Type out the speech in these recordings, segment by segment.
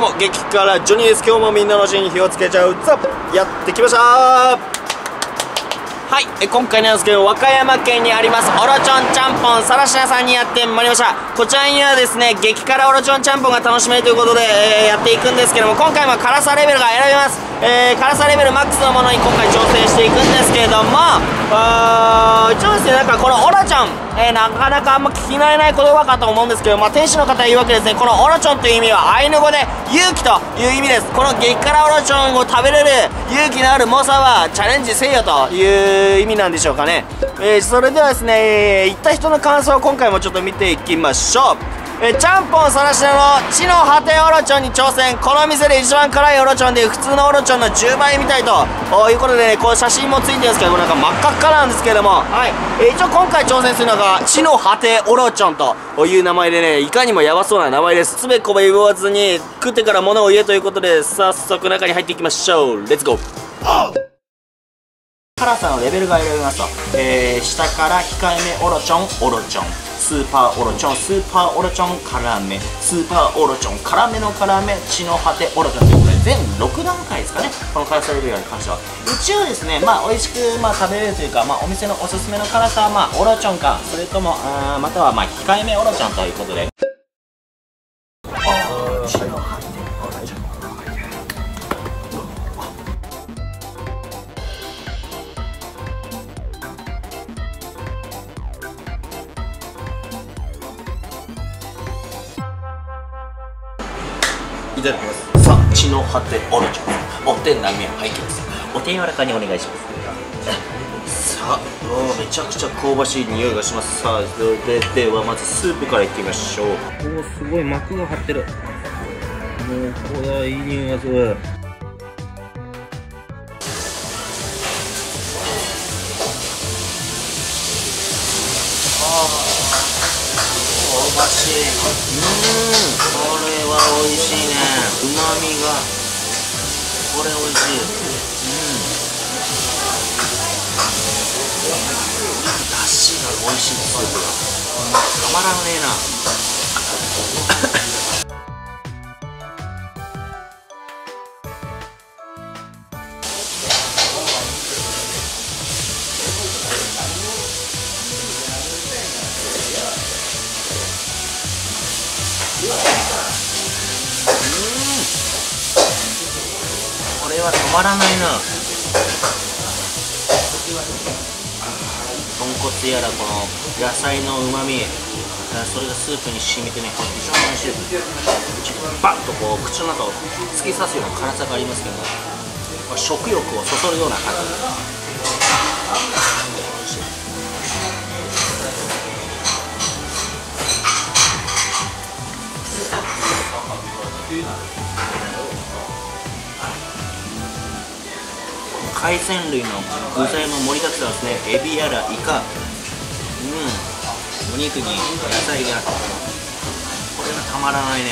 どうも激辛ジョニーです。今日もみんなの足に火をつけちゃう。ぞやってきました。はいえ今回なんですけど和歌山県にありますオロチョンちゃんぽんさらしなさんにやってまいりました。こちらにはですね激辛オロチョンちゃんぽんが楽しめるということで、えー、やっていくんですけども今回も辛さレベルが選べます。えー、辛さレベルマックスのものに今回挑戦していくんですけれどもあ一応ですねなんかこのオロチョン、えー、なかなかあんま聞き慣れない言葉かと思うんですけど、まあ、店主の方が言うわけですねこのオロチョンという意味はアイヌ語で勇気という意味ですこの激辛オロチョンを食べれる勇気のある猛者はチャレンジせよという意味なんでしょうかね、えー、それではですね、行った人の感想を今回もちょっと見ていきましょう。えちゃんぽんさらしなの地の果てオロチョンに挑戦。この店で一番辛いオロチョンで普通のオロチョンの10倍みたいということでねこう写真もついてるんですけどなんか真っ赤っかなんですけども。はい、えー、一応今回挑戦するのが地の果てオロチョンという名前でねいかにもヤバそうな名前です。つべこべ言わずに食ってから物を言えということで早速中に入っていきましょう。レッツゴー辛さのレベルが選べますと、えー、下から控えめオロチョンオロチョンスーパーオロチョン。スーパーオロチョン辛めスーパーオロチョン辛めの辛め血の果てオロチョンということで全6段階ですかね。この辛さレベルに関しては。一応ですねまあ美味しく、まあ、食べれるというか、まあ、お店のおすすめの辛さはまあオロチョンかそれともあまたはまあ控えめオロチョンということで。いただきます。さあ血の果てオロチョンお手並み拝見です。お手柔らかにお願いします。さあおめちゃくちゃ香ばしい匂いがします。さあでではまずスープからいってみましょう。おおすごい膜が張ってる。もうこれはいい匂いがする。ああばしいうん。これは美味しいね。うまみがこれ美味しい。うん。だしが美味しいスープがたまらねえなれは止まらないな。豚骨やらこの野菜のうまみそれがスープに染みてね非常に美味しい。バッとこう口の中を突き刺すような辛さがありますけど食欲をそそるような感じ。海鮮類の具材も盛りだくさんですね。エビやらイカ。うん。お肉に野菜が。これがたまらないね。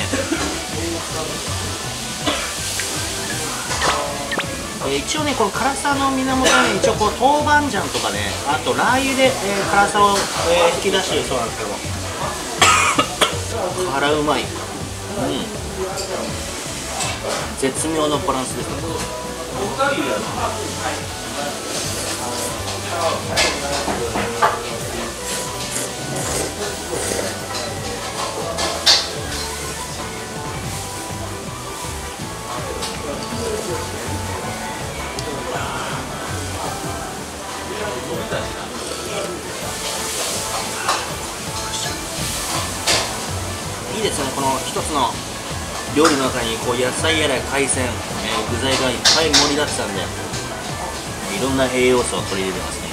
えー、一応ねこの辛さの源はね一応こう豆板醤とかねあとラー油で、えー、辛さを、えー、引き出してるそうなんですけど。辛うまい。うん。絶妙のバランスですね。いい料理の中にこう野菜やら海鮮、えー、具材がいっぱい盛りだくさんでいろんな栄養素を取り入れてますね。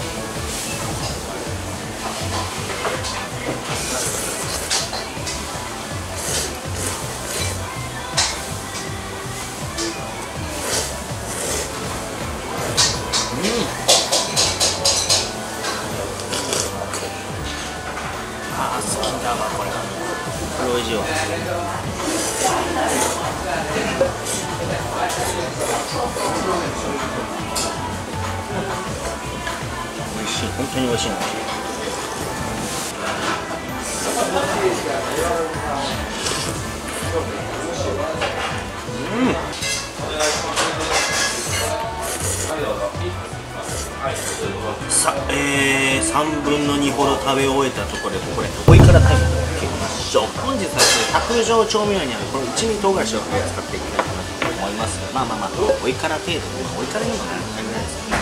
さあえー、3分の2ほど食べ終えたところでこれおいからタイムを切りましょう。本日はですね卓上調味料にあるこの一味唐辛子を使っていきたいかなと思います。まあまあまあおいから程度まあおいからにもなるかぐいですよね。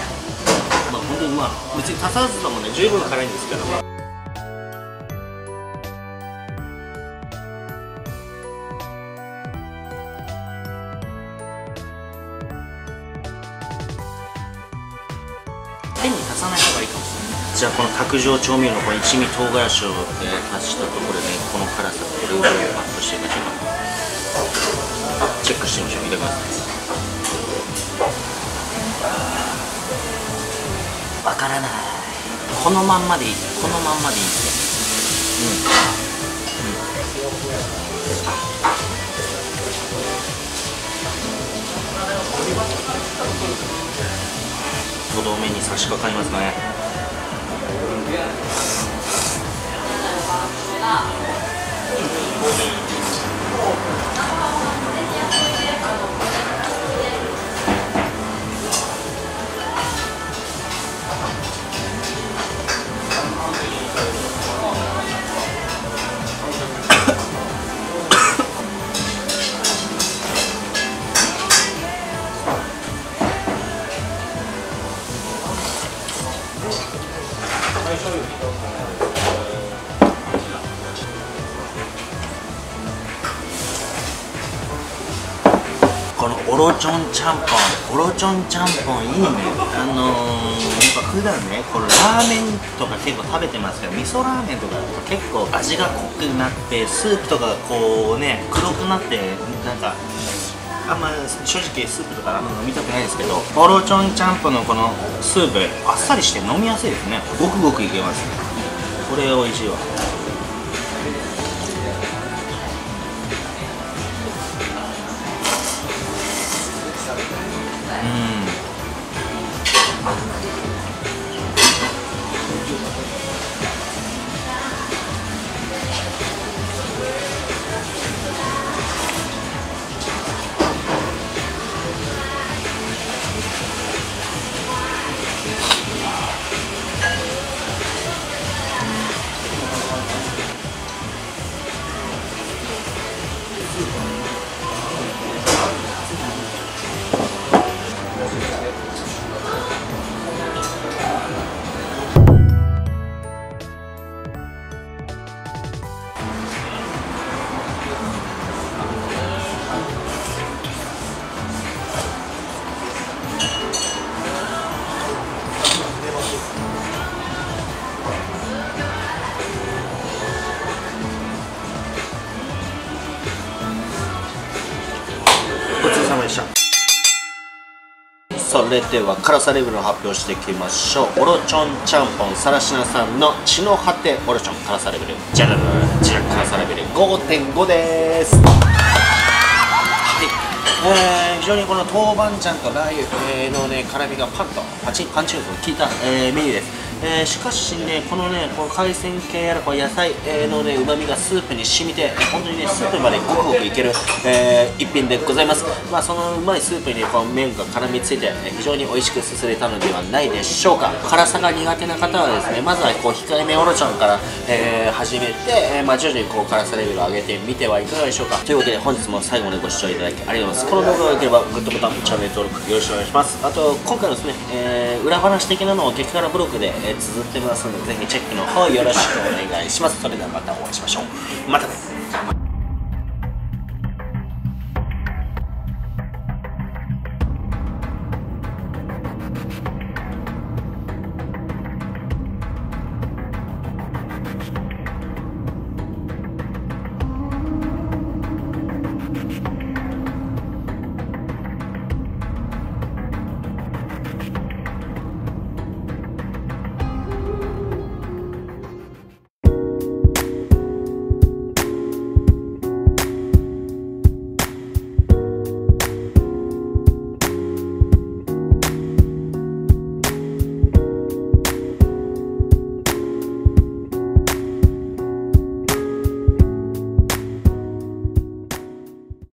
まあ本当にまあ別に足さずともね十分辛いんですけども、ねさない方がいいかもしれない。じゃあこの卓上調味料のこの一味唐辛子を、えー、足したところで、ね、この辛さどれぐらいアップしていくかチェックしてみましょういただきますわからないこのまんまでいい。このまんまでいい。うんうんとどめに差し掛かりますね。のオロチョンちゃんぽんオロチョンちゃんぽんいいね。あのー、やっぱ普段ねこのラーメンとか結構食べてますけど味噌ラーメンとか結構味が濃くなってスープとかがこうね黒くなってなんかあんま正直スープとかあんま飲みたくないですけどオロチョンちゃんぽんのこのスープあっさりして飲みやすいですね。ごくごくいけます。これ美味しいわ。ご売れては辛さレベルを発表していきましょう。オロチョンちゃんぽんさらしなさんの血の果てオロチョン辛さレベル。じゃららじゃ辛さレベル5.5です。はい。えー、非常にこの豆板醤とラー油のね辛みがパンとパチンパンチンと効いた、えー、メニューです。えー、しかしね、このね、この海鮮系やらこの野菜のね、旨味がスープに染みて、本当にね、スープまでごくごくいける、えー、一品でございます。まあ、そのうまいスープに、この麺が絡みついて、非常に美味しくすすれたのではないでしょうか。辛さが苦手な方はですね、まずはこう控えめオロチョンから、えー、始めて、えー、まあ、徐々にこう辛さレベルを上げてみてはいかがでしょうか。ということで、本日も最後までご視聴いただきありがとうございます。この動画が良ければ、グッドボタン、チャンネル登録よろしくお願いします。あと、今回のですね、えー、裏話的なのを激辛ブログで、え綴ってますので、ぜひチェックの方よろしくお願いします。それではまたお会いしましょう。またね。